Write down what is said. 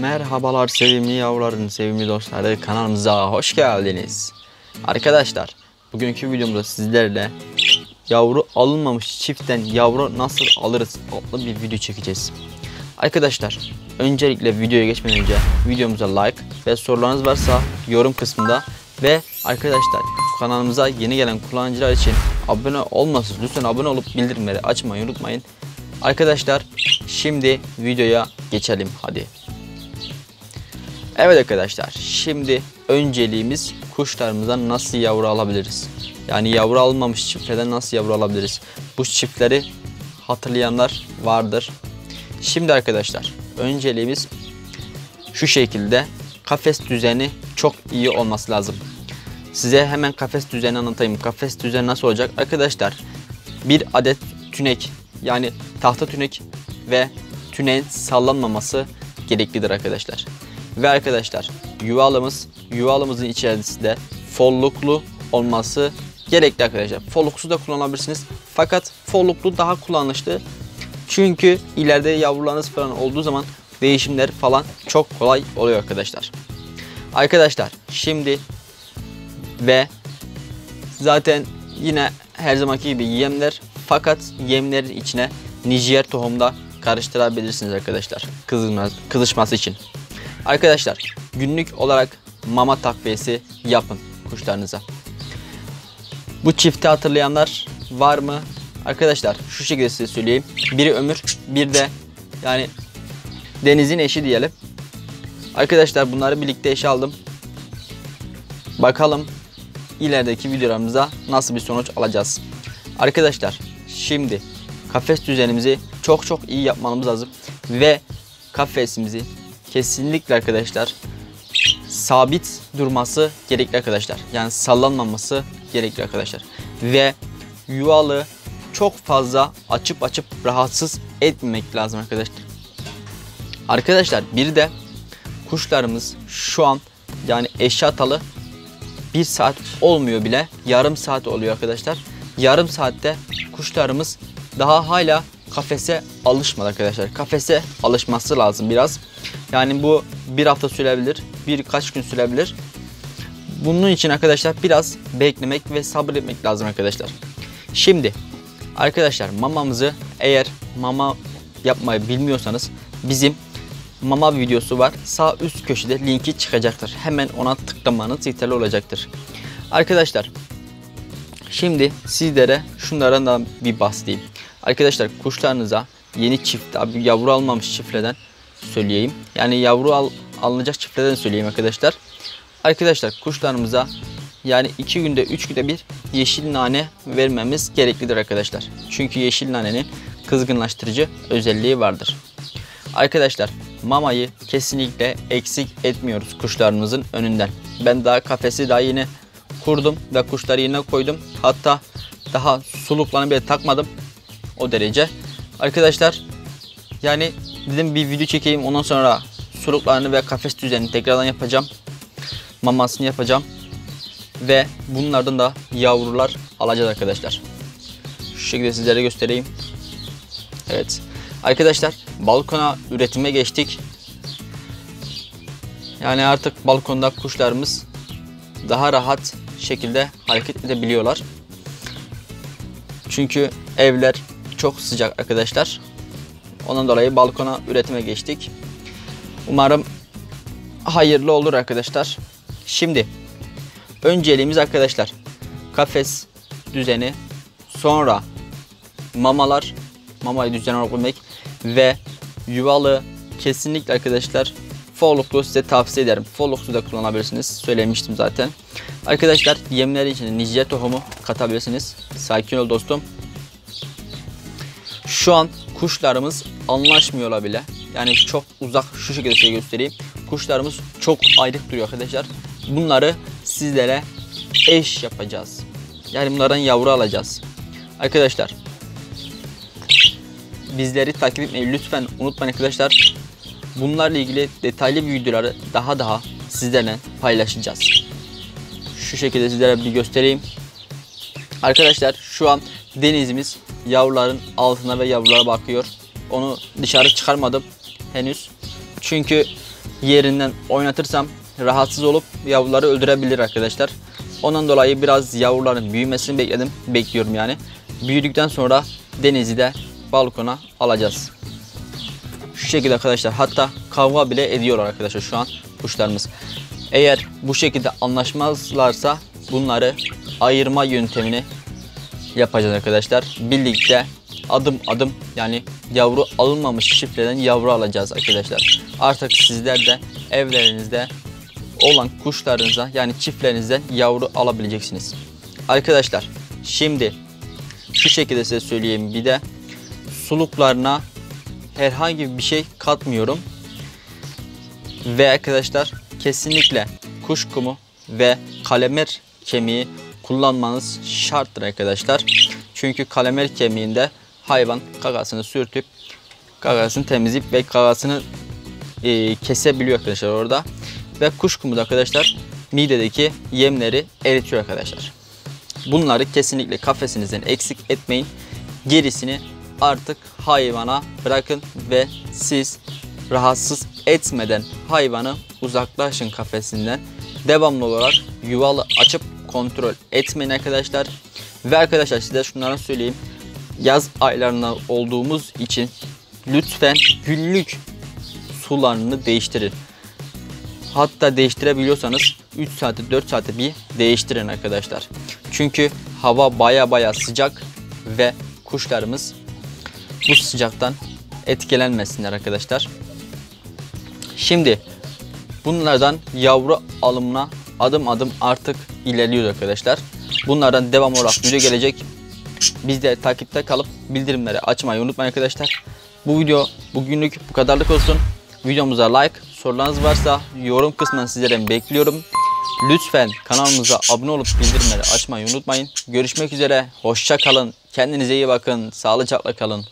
Merhabalar sevimli yavruların, sevimli dostları kanalımıza hoş geldiniz. Arkadaşlar bugünkü videomda sizlerle yavru alınmamış çiftten yavru nasıl alırız adlı bir video çekeceğiz. Arkadaşlar öncelikle videoya geçmeden önce videomuza like ve sorularınız varsa yorum kısmında ve arkadaşlar kanalımıza yeni gelen kullanıcılar için abone olmasın lütfen abone olup bildirimleri açmayı unutmayın. Arkadaşlar şimdi videoya geçelim hadi. Evet arkadaşlar şimdi önceliğimiz kuşlarımızdan nasıl yavru alabiliriz? Yani yavru almamış çiftlerden nasıl yavru alabiliriz? Bu çiftleri hatırlayanlar vardır. Şimdi arkadaşlar önceliğimiz şu şekilde kafes düzeni çok iyi olması lazım. Size hemen kafes düzeni anlatayım. Kafes düzeni nasıl olacak? Arkadaşlar bir adet tünek yani tahta tünek ve tüneğin sallanmaması gereklidir arkadaşlar. Ve arkadaşlar yuvalımız yuvalımızın içerisinde folluklu olması gerekli arkadaşlar. Folluksuz da kullanabilirsiniz. Fakat folluklu daha kullanışlı. Çünkü ileride yavrularınız falan olduğu zaman değişimler falan çok kolay oluyor arkadaşlar. Arkadaşlar şimdi ve zaten yine her zamanki gibi yemler fakat yemlerin içine Nijer tohumda karıştırabilirsiniz arkadaşlar. Kızışması için. Arkadaşlar günlük olarak mama takviyesi yapın kuşlarınıza. Bu çifti hatırlayanlar var mı? Arkadaşlar şu şekilde size söyleyeyim. Biri ömür, bir de yani denizin eşi diyelim. Arkadaşlar bunları birlikte eşe aldım. Bakalım ilerideki videolarımıza nasıl bir sonuç alacağız. Arkadaşlar şimdi kafes düzenimizi çok çok iyi yapmamız lazım. Ve kafesimizi kesinlikle arkadaşlar sabit durması gerekli arkadaşlar. Yani sallanmaması gerekli arkadaşlar. Ve yuvalı çok fazla açıp açıp rahatsız etmemek lazım arkadaşlar. Arkadaşlar bir de kuşlarımız şu an yani eşya bir saat olmuyor bile yarım saat oluyor arkadaşlar. Yarım saatte kuşlarımız daha hala kafese alışmadı arkadaşlar. Kafese alışması lazım biraz. Yani bu bir hafta sürebilir, birkaç gün sürebilir. Bunun için arkadaşlar biraz beklemek ve sabretmek lazım arkadaşlar. Şimdi arkadaşlar mamamızı eğer mama yapmayı bilmiyorsanız bizim mama videosu var. Sağ üst köşede linki çıkacaktır. Hemen ona tıklamanız yeterli olacaktır. Arkadaşlar şimdi sizlere şunlardan da bir bahsedeyim. Arkadaşlar kuşlarınıza yeni çift, abi yavru almamış çiftlerden söyleyeyim. Yani yavru al, alınacak çiftlerden söyleyeyim arkadaşlar. Arkadaşlar kuşlarımıza yani 2 günde 3 günde bir yeşil nane vermemiz gereklidir arkadaşlar. Çünkü yeşil nanenin kızgınlaştırıcı özelliği vardır. Arkadaşlar mamayı kesinlikle eksik etmiyoruz kuşlarımızın önünden. Ben daha kafesi daha yeni kurdum ve kuşları yerine koydum. Hatta daha suluklarını bile takmadım o derece. Arkadaşlar yani dedim bir video çekeyim ondan sonra suluklarını ve kafes düzenini tekrardan yapacağım. Mamasını yapacağım. Ve bunlardan da yavrular alacağız arkadaşlar. Şu şekilde sizlere göstereyim. Evet. Arkadaşlar balkona üretime geçtik. Yani artık balkonda kuşlarımız daha rahat şekilde hareket edebiliyorlar. Çünkü evler çok sıcak arkadaşlar. Ondan dolayı balkona üretime geçtik. Umarım hayırlı olur arkadaşlar. Şimdi önceliğimiz arkadaşlar kafes düzeni sonra mamalar mamayı düzen olarak ve yuvalı kesinlikle arkadaşlar Folluklu size tavsiye ederim. Folluklu da kullanabilirsiniz. Söylemiştim zaten. Arkadaşlar yemlerin içine nice tohumu katabilirsiniz. Sakin ol dostum. Şu an kuşlarımız anlaşmıyorlar bile. Yani çok uzak şu şekilde size göstereyim. Kuşlarımız çok ayrık duruyor arkadaşlar. Bunları sizlere eş yapacağız. Yani bunlardan yavru alacağız. Arkadaşlar bizleri takip etmeyi lütfen unutmayın arkadaşlar. Bunlarla ilgili detaylı videoları daha daha sizlerle paylaşacağız. Şu şekilde sizlere bir göstereyim. Arkadaşlar şu an denizimiz yavruların altına ve yavrulara bakıyor. Onu dışarı çıkarmadım henüz. Çünkü yerinden oynatırsam rahatsız olup yavruları öldürebilir arkadaşlar. Ondan dolayı biraz yavruların büyümesini bekledim. Bekliyorum yani. Büyüdükten sonra denizi de balkona alacağız. Şu şekilde arkadaşlar hatta kavga bile ediyorlar arkadaşlar şu an kuşlarımız. Eğer bu şekilde anlaşmazlarsa bunları ayırma yöntemini yapacağız arkadaşlar. Birlikte adım adım yani yavru alınmamış çiftlerden yavru alacağız arkadaşlar. Artık sizler de evlerinizde olan kuşlarınıza yani çiftlerinizden yavru alabileceksiniz. Arkadaşlar şimdi şu şekilde size söyleyeyim bir de suluklarına herhangi bir şey katmıyorum. Ve arkadaşlar kesinlikle kuş kumu ve kalemer kemiği kullanmanız şarttır arkadaşlar. Çünkü kalemer kemiğinde hayvan gagasını sürtüp gagasını temizleyip ve gagasını e, kesebiliyor arkadaşlar orada. Ve kuş kumu da arkadaşlar midedeki yemleri eritiyor arkadaşlar. Bunları kesinlikle kafesinizden eksik etmeyin. Gerisini artık hayvana bırakın ve siz rahatsız etmeden hayvanı uzaklaşın kafesinden. Devamlı olarak yuvalı açıp kontrol etmeyin arkadaşlar. Ve arkadaşlar size şunları söyleyeyim. Yaz aylarında olduğumuz için lütfen günlük sularını değiştirin. Hatta değiştirebiliyorsanız 3 saate 4 saate bir değiştirin arkadaşlar. Çünkü hava baya baya sıcak ve kuşlarımız bu sıcaktan etkilenmesinler arkadaşlar. Şimdi bunlardan yavru alımına adım adım artık ilerliyoruz arkadaşlar. Bunlardan devam olarak video gelecek. Biz de takipte kalıp bildirimleri açmayı unutmayın arkadaşlar. Bu video bugünlük bu kadarlık olsun. Videomuza like, sorularınız varsa yorum kısmını sizlerden bekliyorum. Lütfen kanalımıza abone olup bildirimleri açmayı unutmayın. Görüşmek üzere, hoşça kalın, kendinize iyi bakın, sağlıcakla kalın.